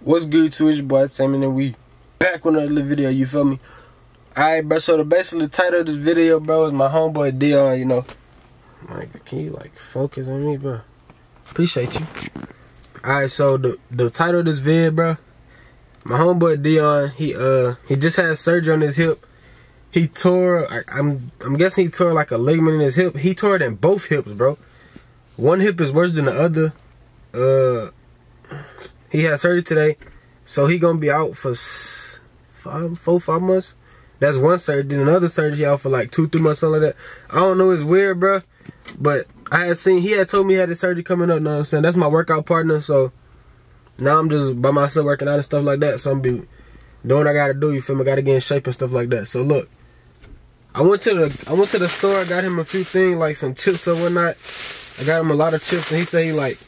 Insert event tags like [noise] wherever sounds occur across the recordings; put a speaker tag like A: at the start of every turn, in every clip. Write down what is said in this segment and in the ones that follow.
A: What's good to his boy Simon and we back with another video, you feel me? Alright bro, so the basically the title of this video bro is my homeboy Deon, you know. Like can you like focus on me bro? Appreciate you. Alright, so the the title of this vid bro, my homeboy Deon, he uh he just had surgery on his hip. He tore I, I'm I'm guessing he tore like a ligament in his hip. He tore it in both hips, bro. One hip is worse than the other. Uh he had surgery today, so he gonna be out for five, four, five months. That's one surgery. Then another surgery out for like two, three months, something like that. I don't know. It's weird, bro. But I had seen he had told me he had his surgery coming up. Know what I'm saying? That's my workout partner. So now I'm just by myself working out and stuff like that. So I'm be doing what I gotta do. You feel me? Gotta get in shape and stuff like that. So look, I went to the I went to the store. I got him a few things like some chips or whatnot. I got him a lot of chips, and he said he like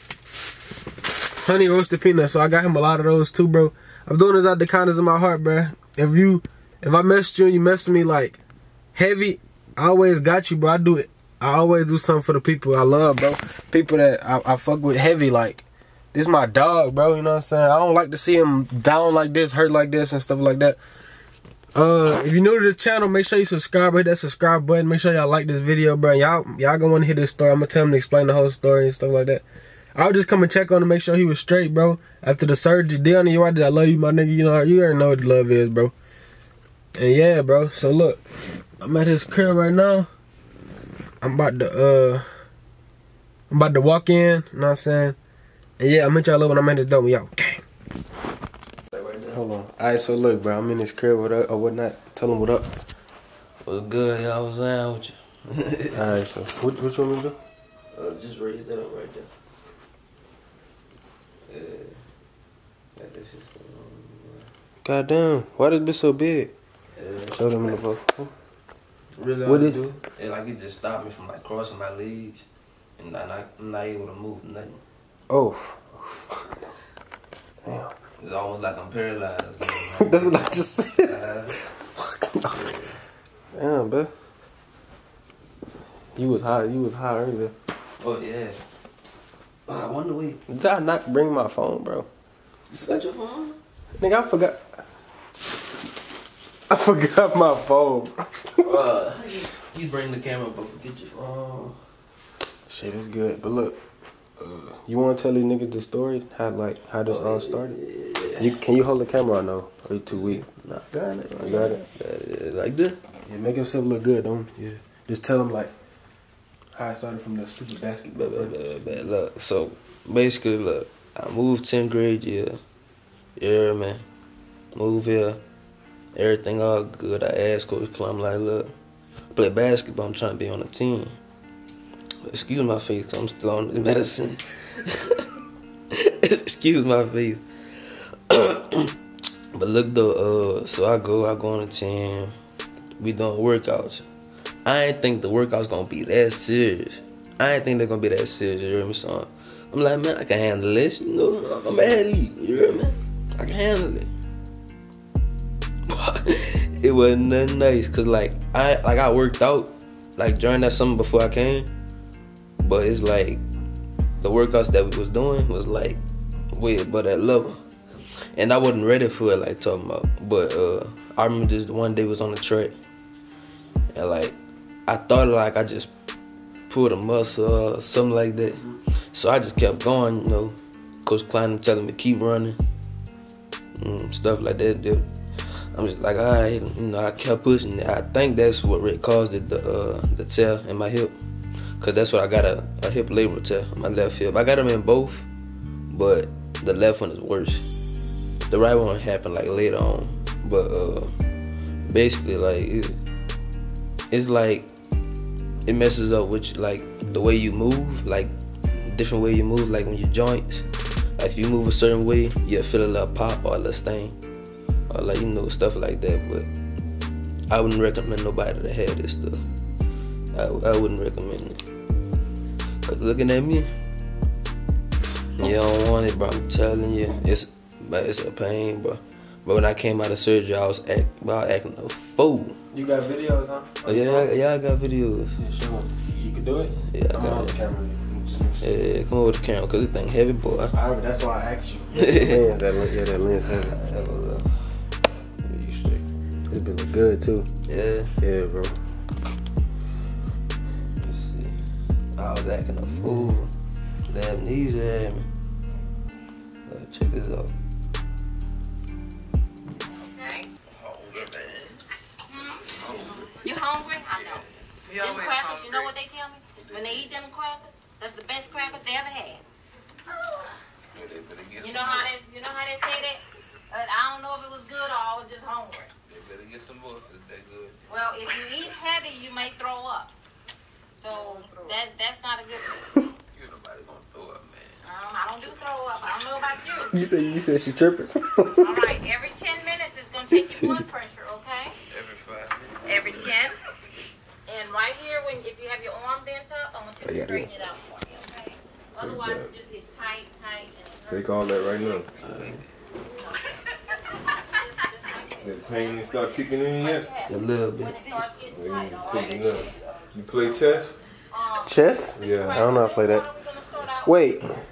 A: honey roasted peanuts. So I got him a lot of those too, bro. I'm doing this out of the kindness of my heart, bro. If you, if I messed you and you messed with me like heavy, I always got you, bro. I do it. I always do something for the people I love, bro. People that I, I fuck with heavy, like this my dog, bro. You know what I'm saying? I don't like to see him down like this, hurt like this, and stuff like that. Uh, if you're new to the channel, make sure you subscribe. Hit that subscribe button. Make sure y'all like this video, bro. Y'all, y'all gonna want to hear this story. I'm gonna tell him to explain the whole story and stuff like that. I'll just come and check on him, to make sure he was straight, bro. After the surgery, Deon, you right I love you, my nigga. You know, you already know what love is, bro. And yeah, bro. So look, I'm at his crib right now. I'm about to uh, I'm about to walk in. You know what I'm saying? And yeah, I'm meet y'all love when I'm at this door. Yo, gang. Hold on. Alright, so look, bro. I'm in his crib what up, or whatnot. Tell him what up.
B: What's good? Y'all was down with you.
A: Alright, so what, what you want me to do?
B: Uh, just raise that up right there. Yeah. Yeah, this is going on.
A: Goddamn, why this bitch so big?
B: Yeah.
A: Show them in the book.
B: Really,
A: What is-
B: it do? It like it just stopped me from like crossing my legs, and I'm not, I'm not able to move nothing.
A: Oh. Damn. [laughs]
B: It's almost like I'm paralyzed. [laughs]
A: That's what I just said.
B: Uh,
A: Damn, bro. You was high. You was high earlier.
B: oh yeah. Oh, I wonder wait.
A: Did I not bring my phone, bro?
B: Is that your phone?
A: Nigga, I forgot. I forgot my phone,
B: uh, [laughs] you bring the camera, but forget your phone.
A: Shit is good, but look. Uh, you want to tell these niggas the story? How like how this all started?
B: Yeah.
A: You can you hold the camera? or no? Are you too weak?
B: Nah, got it.
A: I got it?
B: Got it. Like this.
A: Yeah, make yourself look good, don't? Yeah. Just tell them like how I started from the stupid basketball.
B: Bad, bad, bad, bad. Look, so basically, look, I moved 10th grade year. Yeah, man. Move here. Everything all good. I asked Coach Clum, like, look, play basketball. I'm trying to be on a team. Excuse my face, I'm still on the medicine. [laughs] Excuse my face. [clears throat] but look though, uh, so I go, I go on a team. We doing workouts. I ain't think the workout's gonna be that serious. I ain't think they're gonna be that serious, you hear me? So I'm like, man, I can handle this, you know, I'm an you hear me? I can handle it. [laughs] it wasn't nothing nice, cause like I like I worked out like during that summer before I came, but it's like the workouts that we was doing was like way above that level. And I wasn't ready for it like talking about. But uh I remember just one day was on the track and like I thought like I just pulled a muscle or something like that. So I just kept going, you know. Coach Klein telling me keep running, stuff like that. I'm just like, all right, you know. I kept pushing. I think that's what really caused it, the uh, the tear in my hip, cause that's what I got a, a hip labral tear in my left hip. I got them in both, but the left one is worse. The right one happened like later on, but uh, basically like it, it's like it messes up with like the way you move, like different way you move, like when your joints. Like if you move a certain way, you'll feel a little pop or a little stain. Or like you know, stuff like that. But I wouldn't recommend nobody to have this stuff. I, I wouldn't recommend it. Cause looking at me, you don't want it, bro. I'm telling you, it's but it's a pain, bro. But when I came out of surgery, I was act, about acting a fool.
A: You got videos, huh?
B: Oh, yeah, I, yeah, I got videos.
A: Yeah, show 'em. You can do it.
B: Yeah, I
A: I'm
B: got it.
A: the camera.
B: Yeah, come over to the camera because this thing heavy, boy.
A: Alright, that's why I asked you. [laughs] lens, that, lens- yeah, that lens heavy. It been look good too.
B: Yeah,
A: Yeah, bro.
B: let's see. I was acting a fool. The amnesia had me. Uh, check this out.
C: Okay. You hungry? I know. them crackers, you know what they tell me? When they eat them crackers, that's the best crackers they ever had. You know how they, you know how they say that? Uh, I don't know if it was good or I was just hungry.
B: They better get some more if it's that good.
C: Well, if you eat heavy, you may throw up. So that that's not a good thing. [laughs]
B: You nobody gonna throw up, man.
C: Um, I don't do throw up. I don't know about you.
A: You said you said she tripping.
C: All [laughs] right, every 10 minutes it's gonna take your blood pressure, okay?
B: Every five minutes.
C: Every 10. And right here, when if you have your arm bent up, I want you to
A: got
C: straighten
A: this.
C: it out for me, okay? Otherwise, it just gets tight, tight, and it hurts.
D: Take all that right now.
C: Just- just
D: The
C: like
D: pain ain't start kicking in yet.
B: A little
C: When
B: bit.
C: it starts getting tight,
D: take
C: right?
D: it up. You play chess?
C: Um,
A: Chess?
D: Yeah.
A: I don't know how to play that.
C: what are we gonna start out
A: Wait,
C: with? I'm gonna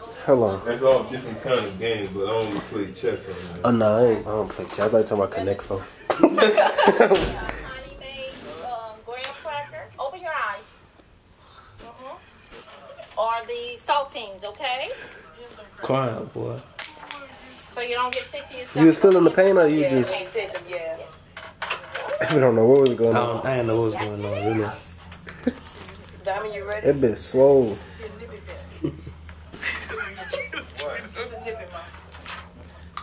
C: go get
A: hold on.
D: That's all different kind of games, but I only play chess on
A: Oh no, I, ain't, I don't play chess. I thought you were talking about Connect Four. [laughs]
C: honey made um, graham cracker. Open your eyes. Mhm. Or the saltines, okay?
B: Crying, boy.
C: So you don't get sick to your stomach.
A: You was feeling the pain or you
C: Yeah,
A: just
C: can't them, yeah. [laughs]
A: we don't know what was going on.
B: don't, I didn't know what was going on, really. [laughs]
C: Diamond, you ready?
A: That bitch swole.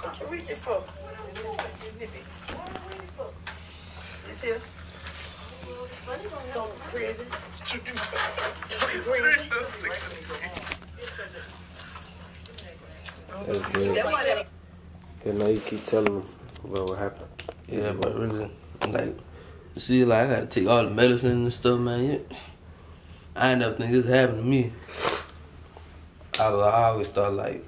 C: What you reaching for? This here. Talking crazy. Talking crazy.
A: That's good. Yeah, now you keep telling them about what happened.
B: Yeah, but really, like, see, like, I gotta take all the medicine and stuff, man. I ain't never think this happened to me. I, I always thought, like,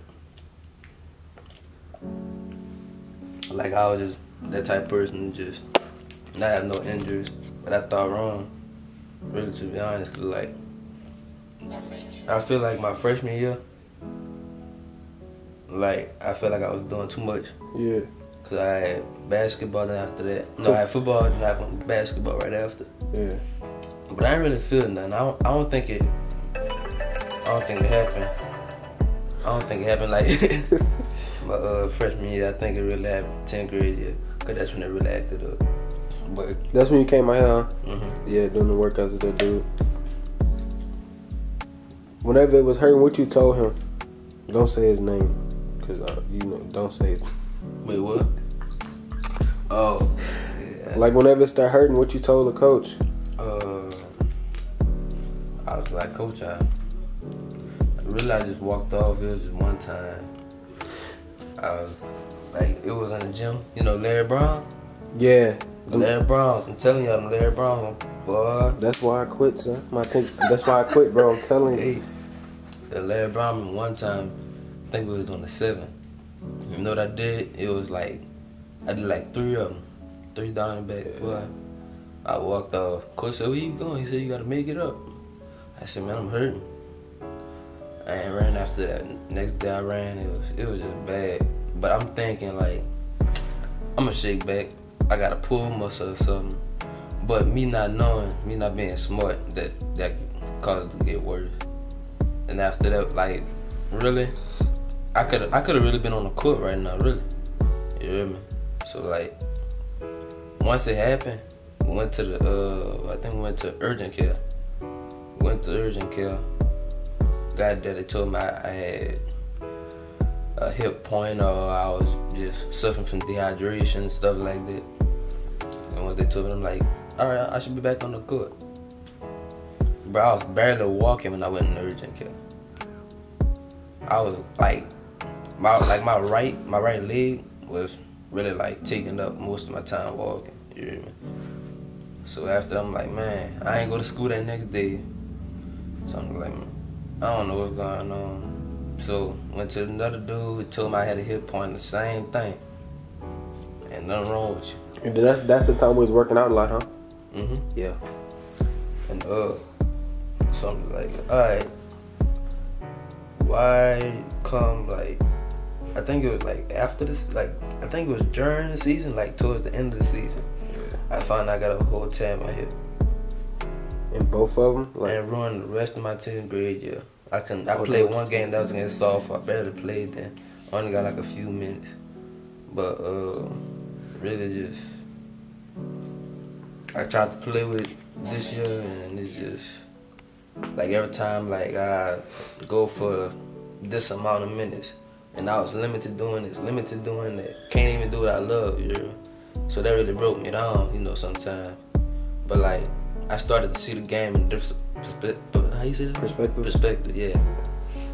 B: like, I was just that type of person, just not have no injuries. But I thought wrong, really, to be honest, 'cause, like, I feel like my freshman year, like, I felt like I was doing too much.
A: Yeah.
B: Cause I had basketball then after that. No, I had football and I went basketball right after.
A: Yeah.
B: But I didn't really feel nothing. I don't, I don't think it. I don't think it happened. I don't think it happened like [laughs] my uh, freshman year. I think it really happened 10th grade year. Cause that's when it really acted up. But
A: That's when you came out here, huh?
B: mhm.
A: Yeah, doing the workouts with that dude. Whenever it was hurting, what you told him, don't say his name. Cause uh, you know, don't say his
B: wait, what? Oh, yeah.
A: Like whenever it start hurting, what you told the coach?
B: Uh, I was like, Coach, I, I really I just walked off. It was just one time. I was like, it was in the gym. You know, Larry Brown.
A: Yeah.
B: Larry Brown. I'm telling y'all, I'm Larry Brown, boy.
A: That's why I quit, son. My ten- that's why I quit, bro. I'm telling you.
B: Hey, the Larry Brown one time, I think we was on the seven. You know what I did? It was like, I did like three of them, three down the back. Boy, I walked off. Coach said, "Where you going?" He said, "You gotta make it up." I said, "Man, I'm hurting." I ain't ran after that. Next day I ran. It was it was just bad. But I'm thinking like, I'm gonna shake back. I gotta pull muscle or something. But me not knowing, me not being smart, that that caused it to get worse. And after that, like, really, I could I could have really been on the court right now, really. You hear me? So like, once it happened, we went to the uh, I think we went to urgent care. Went to urgent care. Got there, they told me I, I had a hip point or I was just suffering from dehydration and stuff like that. And once they told me, I'm like, all right, I should be back on the court. But I was barely walking when I went in urgent care. I was like, my like my right my right leg was really like taking up most of my time walking. You hear me? So after I'm like, man, I ain't go to school that next day. So I'm like, I don't know what's going on. So went to another dude, told me I had a hip point, the same thing. And nothing wrong with you.
A: And that's that's the time we was working out a lot, huh?
B: Mm-hmm.
A: Yeah.
B: And uh, so I'm like, all right. why come like I think it was like after this like I think it was during the season, like towards the end of the season. I found I got a whole tear in my hip
A: In both of them, like
B: and ruined the rest of my 10th grade year. I can I
A: Oh,
B: played one game that was against soft. I barely played then. I only got like a few minutes, but uh, really just I tried to play with this year and it just like every time like I go for this amount of minutes and I was limited doing this, limited doing that. Can't even do what I love, you me? So that really broke me down, you know, sometimes. But like I started to see the game in different perspective. How you say that?
A: Perspective?
B: Perspective, yeah.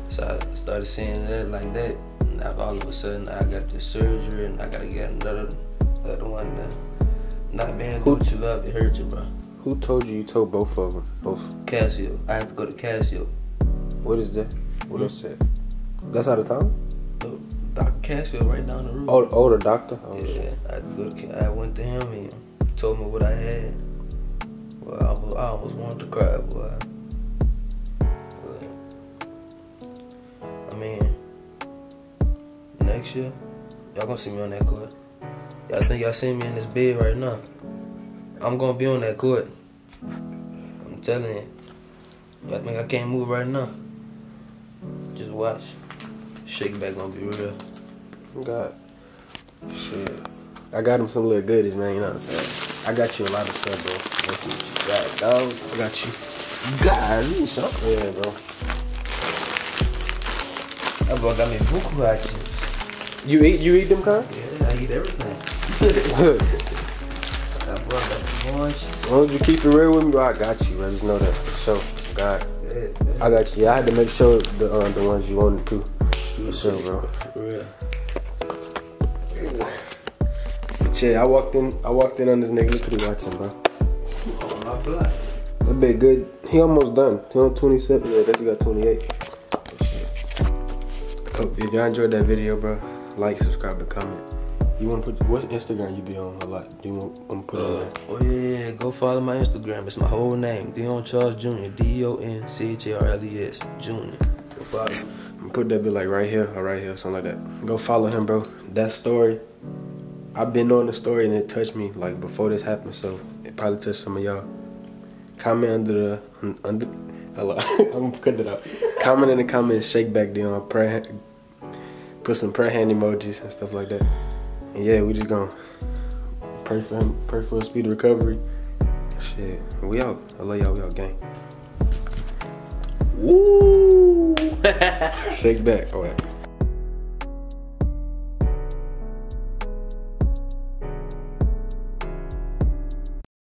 B: So I started seeing that like that. And now all of a sudden I got this surgery and I gotta get another, another one. That not being do what you love, it hurts you, bro.
A: who told you you told both of them? Both.
B: Casio. I had to go to Casio.
A: What is that? What What is that? That's out of town.
B: Right down the road.
A: Oh, oh, the doctor. Oh,
B: yeah. I, had to go to, Ca- I went to him and told me what I had. Well, I almost, I almost wanted to cry, boy. But, I mean, next year, y'all gonna see me on that court. Y'all think y'all see me in this bed right now? I'm gonna be on that court. I'm telling you. Y'all think I can't move right now? Just watch. Shake back gonna be real.
A: God. Shit. I got him some little goodies, man. You know what I'm saying? I got you a lot of stuff, bro. Let's see what you got, dog. I got you. God, you something. Yeah, bro.
B: That boy got me buku action.
A: You eat you eat them, Con?
B: Yeah, I eat everything. [laughs] Boy got lunch.
A: As long as you keep it real with me, bro, I got you, man. Just know that for sure. God.
B: Yeah,
A: I got you. Yeah, I had to make sure the uh, the ones you wanted to. For sure, bro.
B: for real.
A: But yeah, I walked in. I walked in on this nigga. Look what he watching, bro.
B: On my block.
A: That bit good. He almost done. He on 27. Yeah, I guess he got 28. But. Hope if y'all enjoyed that video, bro, like, subscribe, and comment. You want to put what Instagram you be on a lot? Do you want, want to put it on
B: Uh,
A: there?
B: oh yeah, yeah, go follow my Instagram. It's my whole name, Deon Charles Jr. D O N C H A R L E S Jr. Go follow.
A: I'm put that bit like right here or right here, something like that. Go follow him, bro. That story, I've been on the story and it touched me like before this happened, so it probably touched some of y'all. Comment under the under. Hello, [laughs] I'm gonna it out. Comment in the comments, shake back down, prayer, put some prayer hand emojis and stuff like that. And yeah, we just gonna pray for him, pray for his speedy recovery. Shit, we out. I love y'all. We out, gang.
B: Woo! [laughs]
A: Shake back. All right.